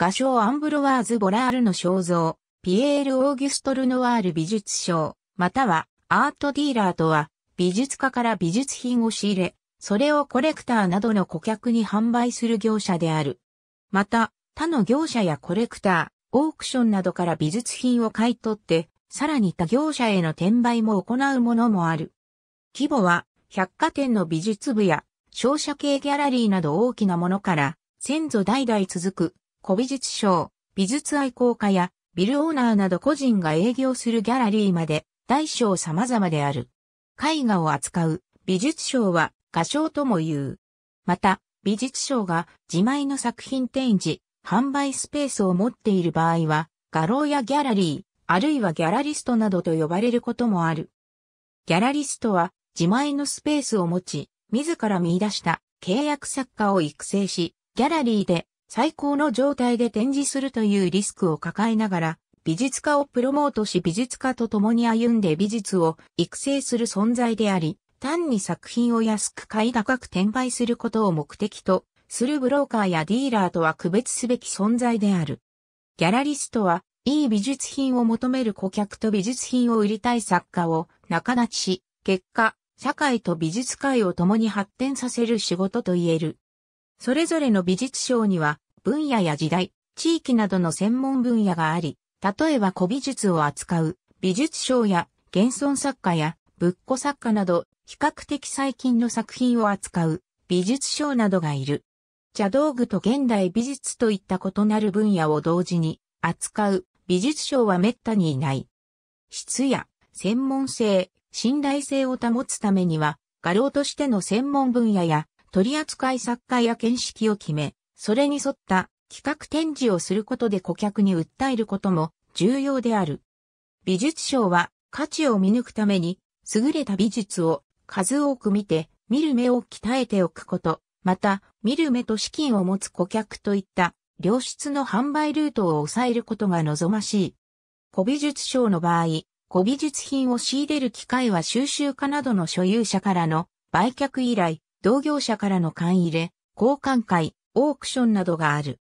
画商アンブロワーズ・ボラールの肖像、ピエール・オーギュスト・ルノワール美術賞、またはアートディーラーとは美術家から美術品を仕入れ、それをコレクターなどの顧客に販売する業者である。また、他の業者やコレクター、オークションなどから美術品を買い取って、さらに他業者への転売も行うものもある。規模は、百貨店の美術部や、商社系ギャラリーなど大きなものから、先祖代々続く、古美術商、美術愛好家や、ビルオーナーなど個人が営業するギャラリーまで、大小様々である。絵画を扱う美術賞は画商とも言う。また、美術賞が自前の作品展示、販売スペースを持っている場合は、画廊やギャラリー、あるいはギャラリストなどと呼ばれることもある。ギャラリストは自前のスペースを持ち、自ら見出した契約作家を育成し、ギャラリーで最高の状態で展示するというリスクを抱えながら、美術家をプロモートし美術家と共に歩んで美術を育成する存在であり、単に作品を安く買い高く転売することを目的とするブローカーやディーラーとは区別すべき存在である。ギャラリストは、いい美術品を求める顧客と美術品を売りたい作家を仲立ちし、結果、社会と美術界を共に発展させる仕事と言える。それぞれの美術賞には、分野や時代、地域などの専門分野があり、例えば古美術を扱う美術賞や現存作家や仏古作家など比較的最近の作品を扱う美術賞などがいる。茶道具と現代美術といった異なる分野を同時に扱う美術賞は滅多にいない。質や専門性、信頼性を保つためには、画廊としての専門分野や取扱作家や見識を決め、それに沿った企画展示をすることで顧客に訴えることも重要である。美術賞は価値を見抜くために優れた美術を数多く見て見る目を鍛えておくこと、また見る目と資金を持つ顧客といった良質の販売ルートを抑えることが望ましい。古美術賞の場合、古美術品を仕入れる機会は収集家などの所有者からの売却依頼、同業者からの買い入れ、交換会、オークションなどがある。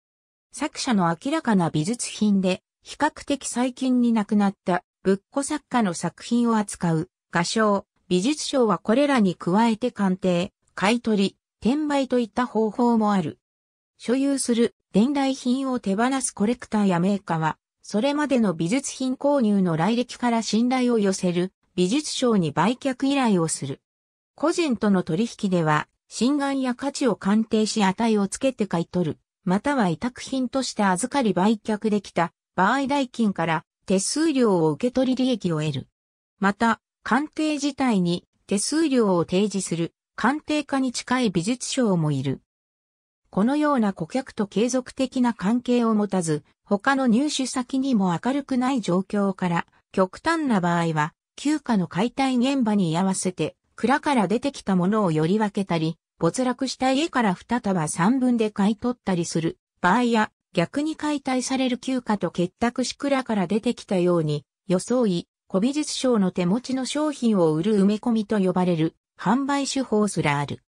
作者の明らかな美術品で、比較的最近に亡くなった仏古作家の作品を扱う画商、美術賞はこれらに加えて鑑定、買い取り、転売といった方法もある。所有する伝来品を手放すコレクターやメーカーは、それまでの美術品購入の来歴から信頼を寄せる美術賞に売却依頼をする。個人との取引では、心眼や価値を鑑定し値をつけて買い取る。または委託品として預かり売却できた場合代金から手数料を受け取り利益を得る。また、鑑定自体に手数料を提示する鑑定家に近い美術商もいる。このような顧客と継続的な関係を持たず、他の入手先にも明るくない状況から、極端な場合は、休暇の解体現場に居合わせて、蔵から出てきたものをより分けたり、没落した家から二束三分で買い取ったりする場合や、逆に解体される休暇と結託し蔵から出てきたように、装い、古美術商の手持ちの商品を売る埋め込みと呼ばれる販売手法すらある。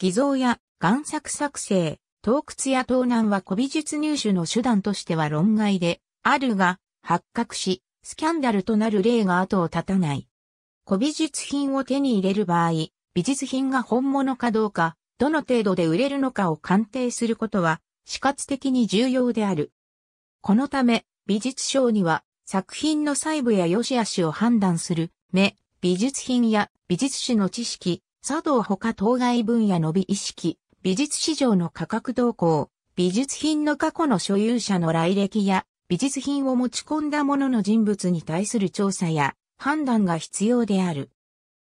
偽造や贋作作成、盗掘や盗難は古美術入手の手段としては論外であるが、発覚し、スキャンダルとなる例が後を絶たない。古美術品を手に入れる場合、美術品が本物かどうか、どの程度で売れるのかを鑑定することは、死活的に重要である。このため、美術賞には、作品の細部や良し悪しを判断する、目、美術品や美術史の知識、茶道他当該分野の美意識、美術市場の価格動向、美術品の過去の所有者の来歴や、美術品を持ち込んだ者の人物に対する調査や判断が必要である。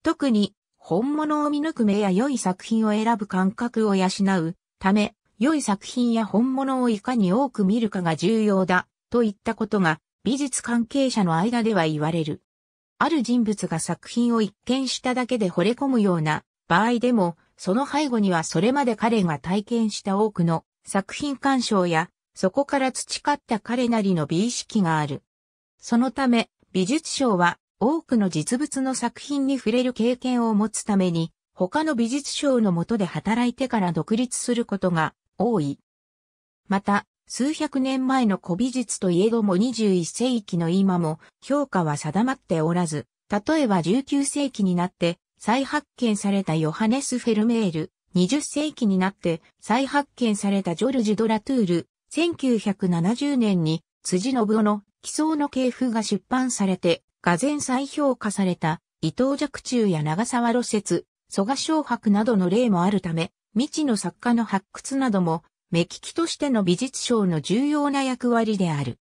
特に本物を見抜く目や良い作品を選ぶ感覚を養うため、良い作品や本物をいかに多く見るかが重要だ、といったことが美術関係者の間では言われる。ある人物が作品を一見しただけで惚れ込むような場合でも、その背後にはそれまで彼が体験した多くの作品鑑賞や、そこから培った彼なりの美意識がある。そのため、美術賞は多くの実物の作品に触れる経験を持つために、他の美術賞の下で働いてから独立することが多い。また、数百年前の古美術といえども21世紀の今も評価は定まっておらず、例えば19世紀になって再発見されたヨハネス・フェルメール、20世紀になって再発見されたジョルジュ・ドラトゥール、1970年に辻信夫の奇想の系譜が出版されて、画然再評価された伊藤若冲や長沢露雪、蘇我昌白などの例もあるため、未知の作家の発掘なども、目利きとしての美術賞の重要な役割である。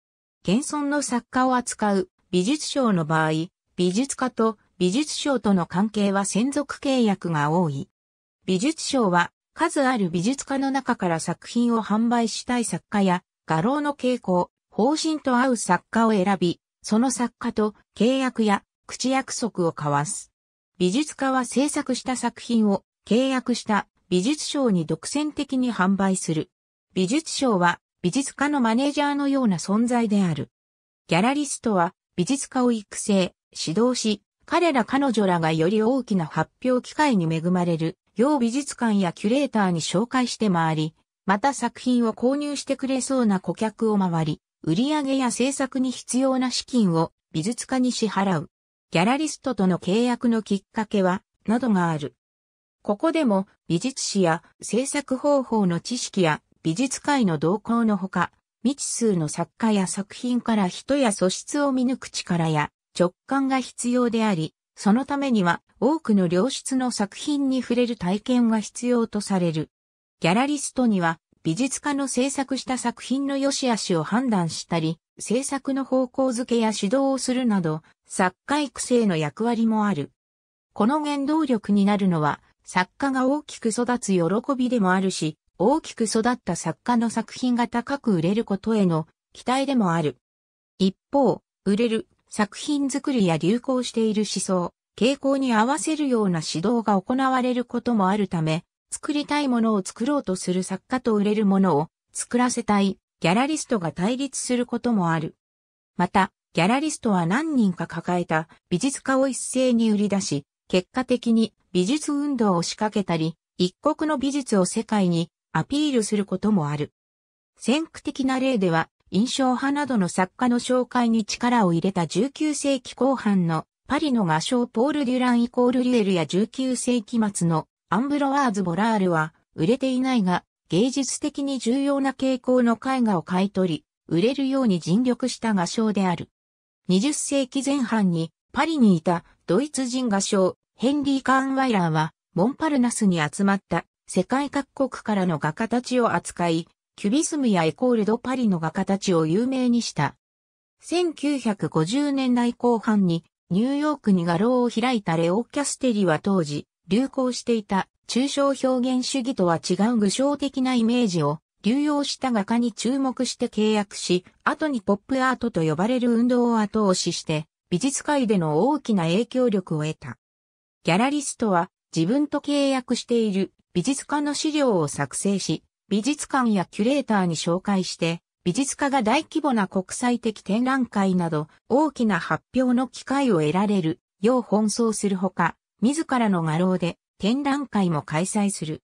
現存の作家を扱う美術賞の場合、美術家と美術賞との関係は専属契約が多い。美術賞は数ある美術家の中から作品を販売したい作家や画廊の傾向、方針と合う作家を選び、その作家と契約や口約束を交わす。美術家は制作した作品を契約した美術賞に独占的に販売する。美術賞は美術家のマネージャーのような存在である。ギャラリストは美術家を育成、指導し、彼ら彼女らがより大きな発表機会に恵まれる、要美術館やキュレーターに紹介して回り、また作品を購入してくれそうな顧客を回り、売上や制作に必要な資金を美術家に支払う。ギャラリストとの契約のきっかけは、などがある。ここでも美術史や制作方法の知識や美術界の動向のほか、未知数の作家や作品から人や素質を見抜く力や直感が必要であり、そのためには多くの良質の作品に触れる体験が必要とされる。ギャラリストには美術家の制作した作品の良し悪しを判断したり、制作の方向づけや指導をするなど、作家育成の役割もある。この原動力になるのは、作家が大きく育つ喜びでもあるし、大きく育った作家の作品が高く売れることへの期待でもある。一方、売れる作品作りや流行している思想、傾向に合わせるような指導が行われることもあるため、作りたいものを作ろうとする作家と売れるものを作らせたいギャラリストが対立することもある。また、ギャラリストは何人か抱えた美術家を一斉に売り出し、結果的に美術運動を仕掛けたり、一国の美術を世界にアピールすることもある。先駆的な例では、印象派などの作家の紹介に力を入れた19世紀後半のパリの画商ポール・デュランイコール・リュエルや19世紀末のアンブロワーズ・ボラールは売れていないが芸術的に重要な傾向の絵画を買い取り、売れるように尽力した画商である。20世紀前半にパリにいたドイツ人画商ヘンリー・カーンワイラーはモンパルナスに集まった世界各国からの画家たちを扱い、キュビスムやエコールドパリの画家たちを有名にした。1950年代後半にニューヨークに画廊を開いたレオ・キャステリは当時流行していた抽象表現主義とは違う具象的なイメージを流用した画家に注目して契約し、後にポップアートと呼ばれる運動を後押しして、美術界での大きな影響力を得た。ギャラリストは自分と契約している美術家の資料を作成し、美術館やキュレーターに紹介して、美術家が大規模な国際的展覧会など大きな発表の機会を得られるよう奔走するほか、自らの画廊で展覧会も開催する。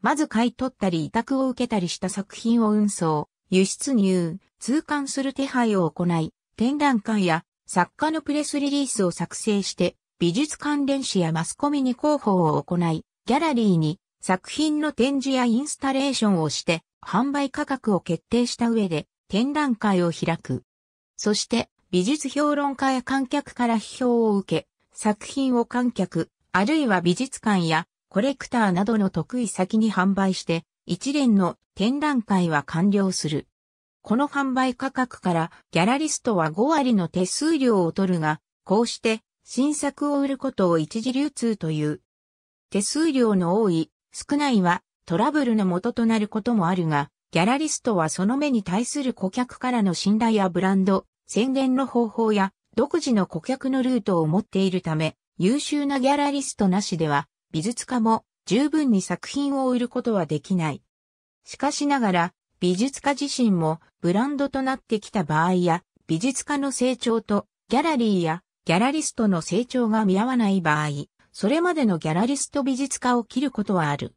まず買い取ったり委託を受けたりした作品を運送、輸出入、通関する手配を行い、展覧会や作家のプレスリリースを作成して、美術関連誌やマスコミに広報を行い、ギャラリーに作品の展示やインスタレーションをして、販売価格を決定した上で展覧会を開く。そして美術評論家や観客から批評を受け、作品を観客、あるいは美術館やコレクターなどの得意先に販売して、一連の展覧会は完了する。この販売価格からギャラリストは5割の手数料を取るが、こうして新作を売ることを一時流通という。手数料の多い、少ないはトラブルの元となることもあるが、ギャラリストはその目に対する顧客からの信頼やブランド、宣伝の方法や独自の顧客のルートを持っているため、優秀なギャラリストなしでは、美術家も十分に作品を売ることはできない。しかしながら、美術家自身もブランドとなってきた場合や、美術家の成長とギャラリーやギャラリストの成長が見合わない場合、それまでのギャラリスト美術家を切ることはある。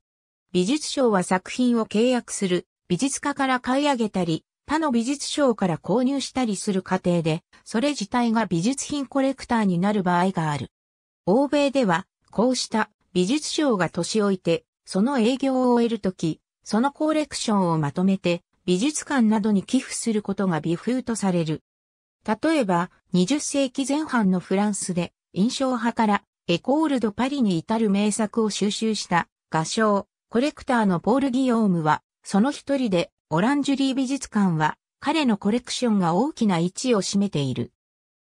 美術賞は作品を契約する美術家から買い上げたり、他の美術商から購入したりする過程で、それ自体が美術品コレクターになる場合がある。欧米では、こうした美術商が年老いて、その営業を終えるとき、そのコレクションをまとめて美術館などに寄付することが美風とされる。例えば、20世紀前半のフランスで、印象派からエコールドパリに至る名作を収集した画商、コレクターのポール・ギヨームは、その一人で、オランジュリー美術館は、彼のコレクションが大きな位置を占めている。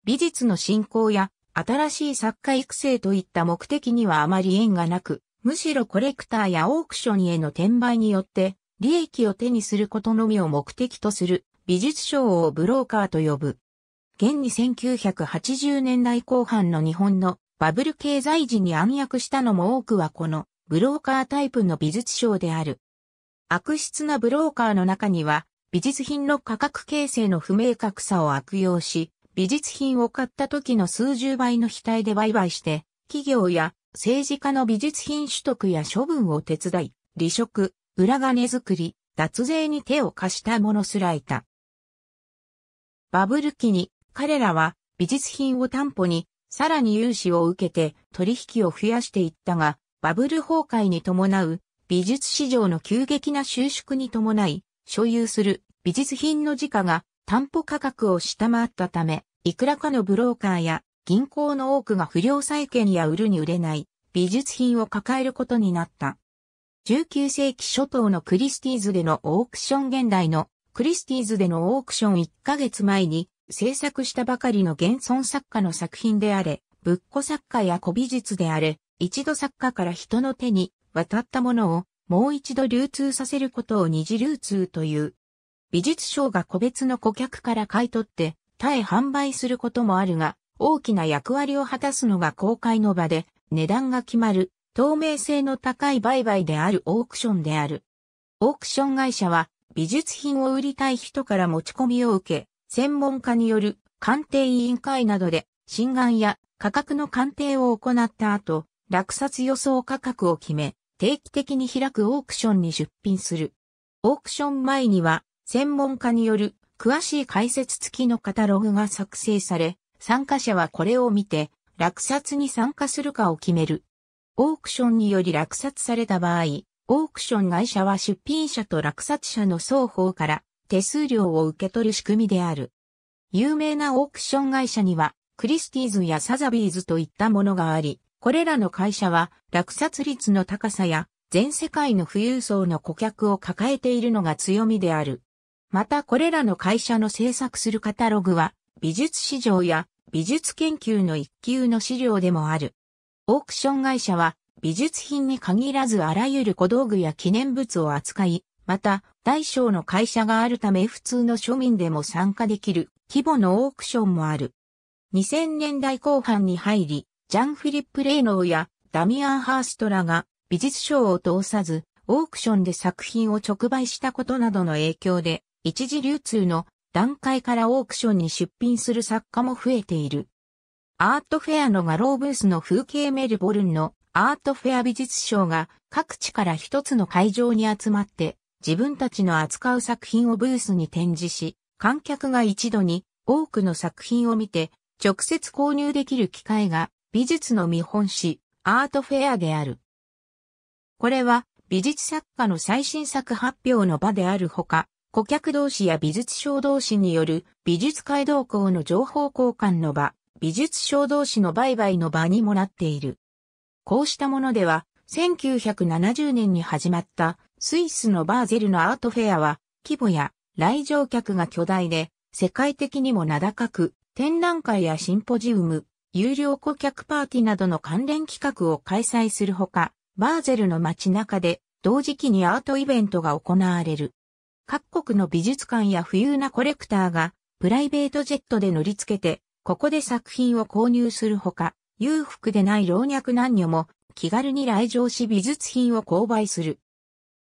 美術の振興や、新しい作家育成といった目的にはあまり縁がなく、むしろコレクターやオークションへの転売によって、利益を手にすることのみを目的とする美術商をブローカーと呼ぶ。現に1980年代後半の日本のバブル経済時に暗躍したのも多くはこのブローカータイプの美術商である。悪質なブローカーの中には美術品の価格形成の不明確さを悪用し、美術品を買った時の数十倍の非対で売買して、企業や政治家の美術品取得や処分を手伝い、離職、裏金作り、脱税に手を貸した者すらいた。バブル期に彼らは美術品を担保にさらに融資を受けて取引を増やしていったが、バブル崩壊に伴う美術市場の急激な収縮に伴い、所有する美術品の時価が担保価格を下回ったため、いくらかのブローカーや銀行の多くが不良債権や売るに売れない美術品を抱えることになった。19世紀初頭のクリスティーズでのオークション現代のクリスティーズでのオークション1ヶ月前に制作したばかりの現存作家の作品であれ、仏古作家や古美術であれ、一度作家から人の手に渡ったものをもう一度流通させることを二次流通という。美術商が個別の顧客から買い取って他へ販売することもあるが、大きな役割を果たすのが公開の場で値段が決まる透明性の高い売買であるオークションである。オークション会社は美術品を売りたい人から持ち込みを受け、専門家による鑑定委員会などで心眼や価格の鑑定を行った後、落札予想価格を決め、定期的に開くオークションに出品する。オークション前には専門家による詳しい解説付きのカタログが作成され、参加者はこれを見て落札に参加するかを決める。オークションにより落札された場合、オークション会社は出品者と落札者の双方から手数料を受け取る仕組みである。有名なオークション会社には、クリスティーズやサザビーズといったものがあり、これらの会社は落札率の高さや全世界の富裕層の顧客を抱えているのが強みである。またこれらの会社の制作するカタログは美術市場や美術研究の一級の資料でもある。オークション会社は美術品に限らずあらゆる小道具や記念物を扱い、また大小の会社があるため普通の庶民でも参加できる規模のオークションもある。2000年代後半に入り、ジャン・フィリップ・レイノーやダミアン・ハーストらが美術賞を通さず、オークションで作品を直売したことなどの影響で、一時流通の段階からオークションに出品する作家も増えている。アートフェアの画廊ブースの風景メルボルンのアートフェア美術賞が各地から一つの会場に集まって自分たちの扱う作品をブースに展示し、観客が一度に多くの作品を見て直接購入できる機会が美術の見本誌アートフェアである。これは美術作家の最新作発表の場であるほか、顧客同士や美術商同士による美術界動向の情報交換の場、美術商同士の売買の場にもなっている。こうしたものでは、1970年に始まったスイスのバーゼルのアートフェアは、規模や来場客が巨大で、世界的にも名高く、展覧会やシンポジウム、有料顧客パーティなどの関連企画を開催するほか、バーゼルの街中で同時期にアートイベントが行われる。各国の美術館や富裕なコレクターがプライベートジェットで乗り付けて、ここで作品を購入するほか、裕福でない老若男女も気軽に来場し美術品を購買する。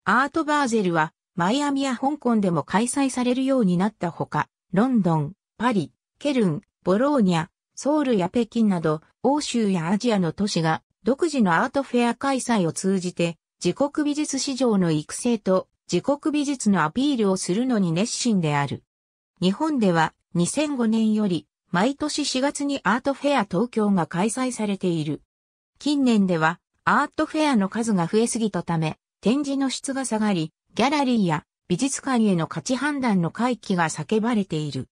アートバーゼルはマイアミや香港でも開催されるようになったほか、ロンドン、パリ、ケルン、ボローニャ、ソウルや北京など欧州やアジアの都市が独自のアートフェア開催を通じて自国美術市場の育成と自国美術のアピールをするのに熱心である。日本では2005年より毎年4月にアートフェア東京が開催されている。近年ではアートフェアの数が増えすぎたため、展示の質が下がり、ギャラリーや美術館への価値判断の回帰が叫ばれている。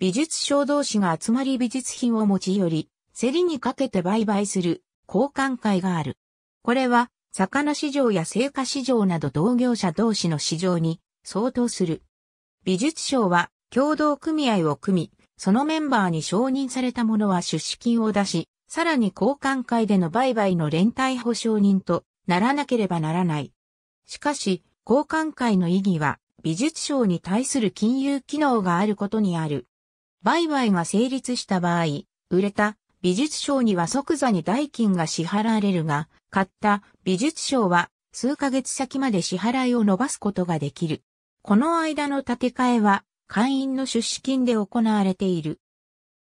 美術商同士が集まり美術品を持ち寄り、競りにかけて売買する交換会がある。これは、魚市場や青果市場など同業者同士の市場に相当する。美術商は共同組合を組み、そのメンバーに承認された者は出資金を出し、さらに交換会での売買の連帯保証人とならなければならない。しかし、交換会の意義は美術商に対する金融機能があることにある。売買が成立した場合、売れた美術商には即座に代金が支払われるが、買った美術商は数ヶ月先まで支払いを伸ばすことができる。この間の建て替えは会員の出資金で行われている。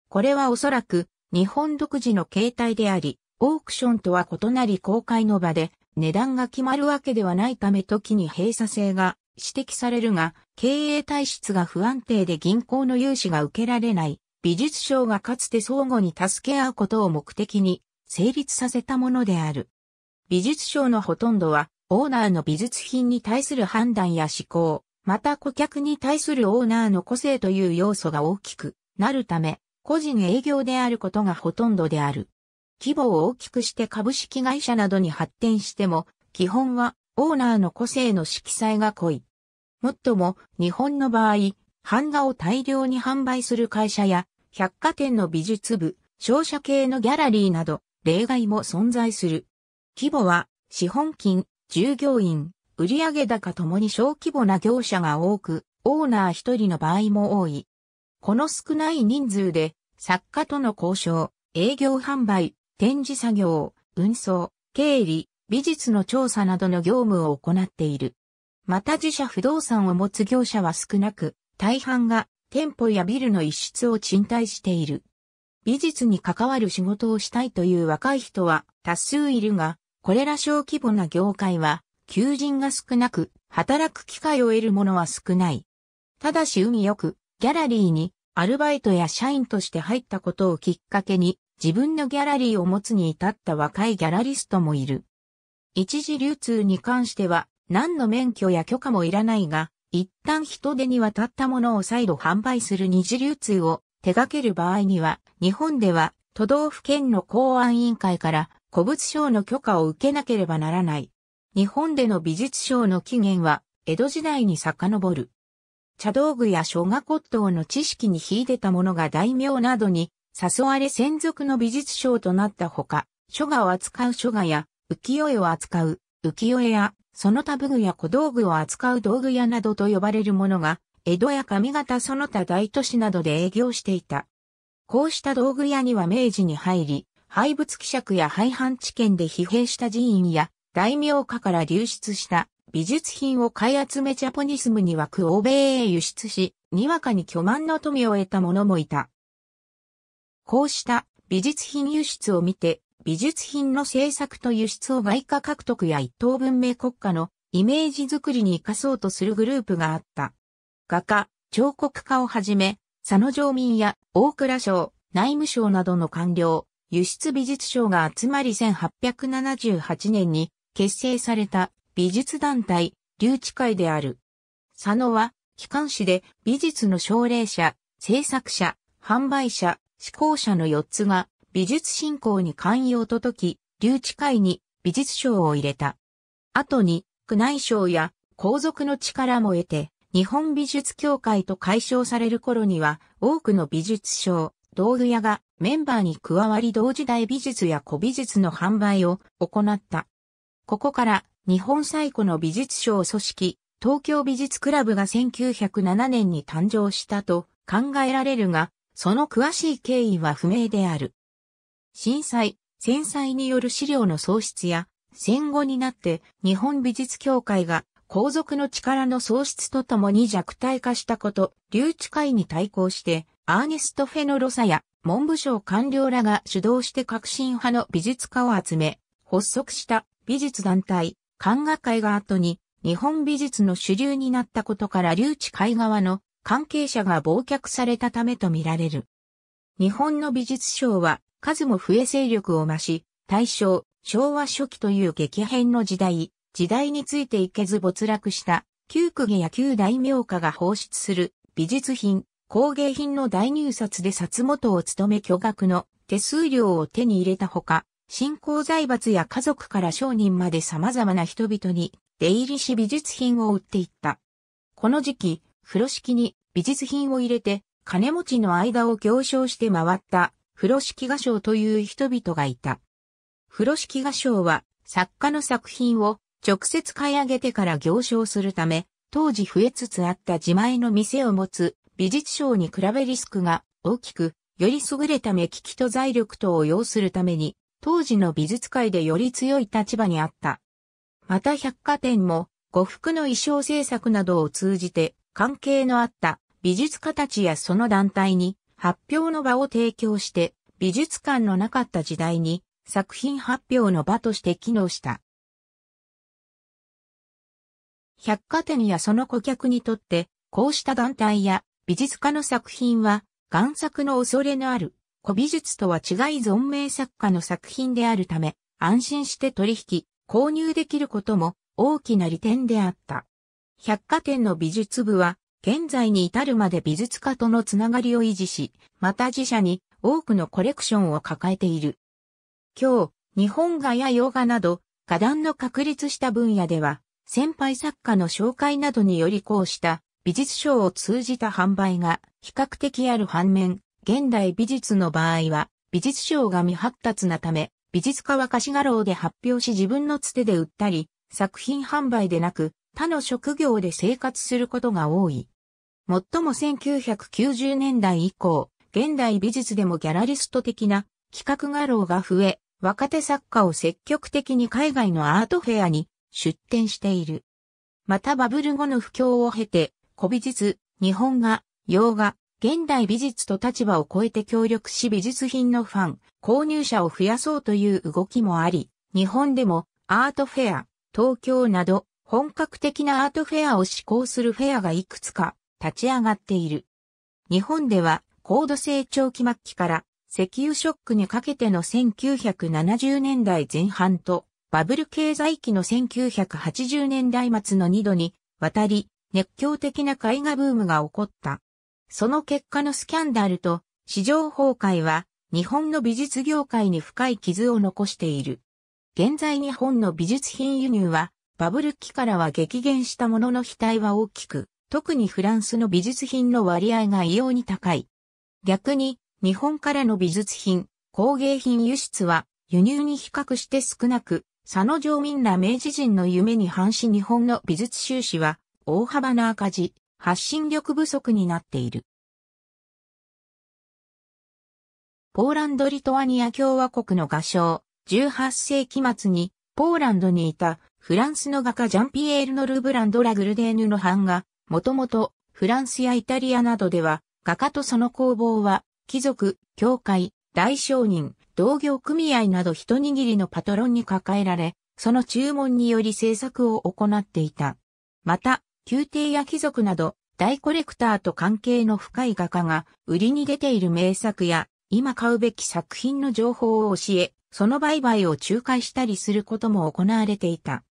これはおそらく日本独自の形態であり、オークションとは異なり公開の場で値段が決まるわけではないため時に閉鎖性が指摘されるが、経営体質が不安定で銀行の融資が受けられない美術商がかつて相互に助け合うことを目的に成立させたものである。美術商のほとんどはオーナーの美術品に対する判断や思考、また顧客に対するオーナーの個性という要素が大きくなるため、個人営業であることがほとんどである。規模を大きくして株式会社などに発展しても、基本はオーナーの個性の色彩が濃い。もっとも、日本の場合、版画を大量に販売する会社や、百貨店の美術部、商社系のギャラリーなど、例外も存在する。規模は、資本金、従業員、売上高ともに小規模な業者が多く、オーナー一人の場合も多い。この少ない人数で作家との交渉、営業販売、展示作業、運送、経理、美術の調査などの業務を行っている。また自社不動産を持つ業者は少なく、大半が店舗やビルの一室を賃貸している。美術に関わる仕事をしたいという若い人は多数いるが、これら小規模な業界は求人が少なく、働く機会を得る者は少ない。ただし運よく、ギャラリーにアルバイトや社員として入ったことをきっかけに自分のギャラリーを持つに至った若いギャラリストもいる。一時流通に関しては何の免許や許可もいらないが、一旦人手に渡ったものを再度販売する二次流通を手掛ける場合には、日本では都道府県の公安委員会から古物商の許可を受けなければならない。日本での美術商の起源は江戸時代に遡る。茶道具や書画骨董の知識に秀でた者が大名などに誘われ専属の美術商となったほか、書画を扱う書画や浮世絵を扱う浮世絵やその他武具や小道具を扱う道具屋などと呼ばれるものが江戸や上方その他大都市などで営業していた。こうした道具屋には明治に入り、廃物希釈や廃藩置県で疲弊した寺院や大名家から流出した美術品を買い集めジャポニスムに湧く欧米へ輸出し、にわかに巨万の富を得た者もいた。こうした美術品輸出を見て、美術品の制作と輸出を外貨獲得や一等文明国家のイメージ作りに活かそうとするグループがあった。画家、彫刻家をはじめ、佐野城民や大蔵省、内務省などの官僚、輸出美術省が集まり1878年に結成された美術団体、留置会である。佐野は、機関誌で美術の奨励者、制作者、販売者、施行者の4つが美術振興に寛容と解き、留置会に美術賞を入れた。後に、宮内省や皇族の力も得て、日本美術協会と解消される頃には、多くの美術賞、道具屋がメンバーに加わり同時代美術や古美術の販売を行った。ここから日本最古の美術賞組織、東京美術クラブが1907年に誕生したと考えられるが、その詳しい経緯は不明である。震災、戦災による資料の喪失や、戦後になって日本美術協会が皇族の力の喪失とともに弱体化したこと、留置会に対抗して、アーネスト・フェノロサや文部省官僚らが主導して革新派の美術家を集め、発足した美術団体、漢画会が後に、日本美術の主流になったことから留置海側の関係者が忘却されたためとみられる。日本の美術賞は数も増え勢力を増し、大正、昭和初期という激変の時代、時代についていけず没落した旧公家や旧大名家が放出する美術品、工芸品の大入札で札元を務め巨額の手数料を手に入れたほか、新興財閥や家族から商人まで様々な人々に出入りし美術品を売っていった。この時期、風呂敷に美術品を入れて金持ちの間を行商して回った風呂敷画商という人々がいた。風呂敷画商は作家の作品を直接買い上げてから行商するため、当時増えつつあった自前の店を持つ美術商に比べリスクが大きく、より優れた目利きと財力等を要するために、当時の美術界でより強い立場にあった。また百貨店も、呉服の衣装制作などを通じて、関係のあった美術家たちやその団体に発表の場を提供して、美術館のなかった時代に作品発表の場として機能した。百貨店やその顧客にとって、こうした団体や美術家の作品は、贋作の恐れのある古美術とは違い存命作家の作品であるため、安心して取引、購入できることも大きな利点であった。百貨店の美術部は、現在に至るまで美術家とのつながりを維持し、また自社に多くのコレクションを抱えている。今日、日本画や洋画など、画壇の確立した分野では、先輩作家の紹介などによりこうした美術賞を通じた販売が比較的ある反面、現代美術の場合は美術賞が未発達なため、美術家は貸し画廊で発表し自分のつてで売ったり、作品販売でなく他の職業で生活することが多い。もっとも1990年代以降、現代美術でもギャラリスト的な企画画廊が増え、若手作家を積極的に海外のアートフェアに出展している。またバブル後の不況を経て、古美術、日本画、洋画、現代美術と立場を超えて協力し美術品のファン、購入者を増やそうという動きもあり、日本でもアートフェア、東京など本格的なアートフェアを施行するフェアがいくつか立ち上がっている。日本では高度成長期末期から石油ショックにかけての1970年代前半とバブル経済期の1980年代末の2度にわたり熱狂的な絵画ブームが起こった。その結果のスキャンダルと市場崩壊は日本の美術業界に深い傷を残している。現在日本の美術品輸入はバブル期からは激減したものの期待は大きく、特にフランスの美術品の割合が異様に高い。逆に日本からの美術品、工芸品輸出は輸入に比較して少なく、佐野城民ら明治人の夢に反し日本の美術収支は大幅な赤字、発信力不足になっている。ポーランド・リトアニア共和国の画商、18世紀末にポーランドにいたフランスの画家ジャンピエール・ノルブランド・ラグルデーヌの版画、もともとフランスやイタリアなどでは画家とその工房は貴族、教会、大商人、同業組合など一握りのパトロンに抱えられ、その注文により制作を行っていた。また、宮廷や貴族など、大コレクターと関係の深い画家が、売りに出ている名作や、今買うべき作品の情報を教え、その売買を仲介したりすることも行われていた。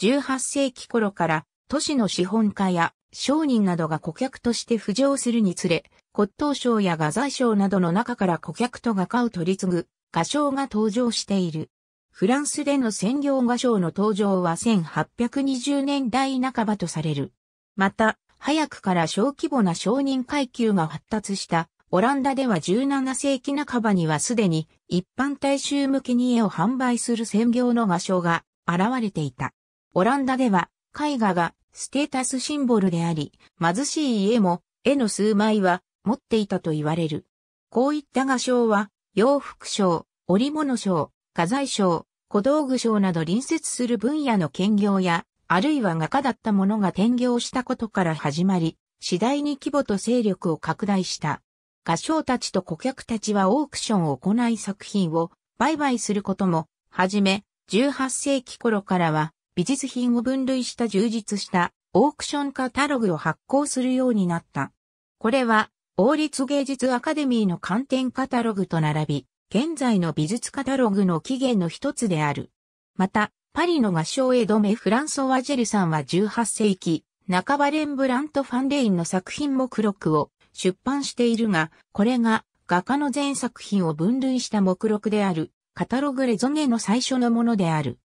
18世紀頃から、都市の資本家や商人などが顧客として浮上するにつれ、骨董商や画材商などの中から顧客と画家を取り継ぐ画商が登場している。フランスでの専業画商の登場は1820年代半ばとされる。また、早くから小規模な商人階級が発達したオランダでは17世紀半ばにはすでに一般大衆向けに絵を販売する専業の画商が現れていた。オランダでは絵画がステータスシンボルであり、貧しい家も絵の数枚は持っていたと言われる。こういった画商は洋服商、織物商、画材商、小道具商など隣接する分野の兼業や、あるいは画家だった者が転業したことから始まり、次第に規模と勢力を拡大した。画商たちと顧客たちはオークションを行い作品を売買することも、はじめ、18世紀頃からは美術品を分類した充実したオークションカタログを発行するようになった。これは、王立芸術アカデミーの観点カタログと並び、現在の美術カタログの起源の一つである。また、パリの画商エドメ・フランソワジェルさんは18世紀、半ばレンブラント・ファンレインの作品目録を出版しているが、これが画家の全作品を分類した目録である、カタログレゾネの最初のものである。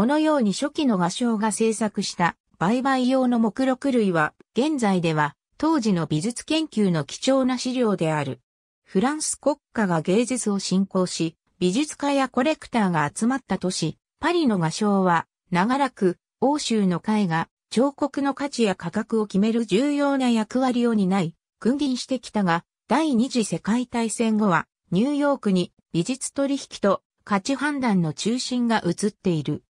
このように初期の画商が制作した売買用の目録類は、現在では当時の美術研究の貴重な資料である。フランス国家が芸術を振興し、美術家やコレクターが集まった都市、パリの画商は、長らく、欧州の絵画、彫刻の価値や価格を決める重要な役割を担い、君臨してきたが、第二次世界大戦後は、ニューヨークに美術取引と価値判断の中心が移っている。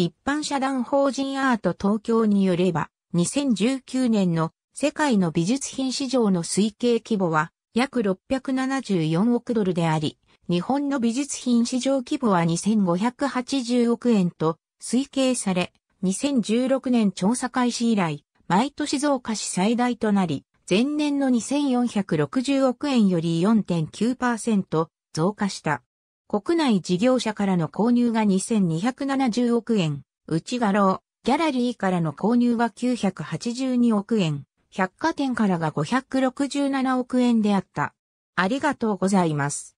一般社団法人アート東京によれば、2019年の世界の美術品市場の推計規模は約674億ドルであり、日本の美術品市場規模は2580億円と推計され、2016年調査開始以来、毎年増加し最大となり、前年の2460億円より4.9%増加した。国内事業者からの購入が2270億円、内画廊、ギャラリーからの購入が982億円、百貨店からが567億円であった。ありがとうございます。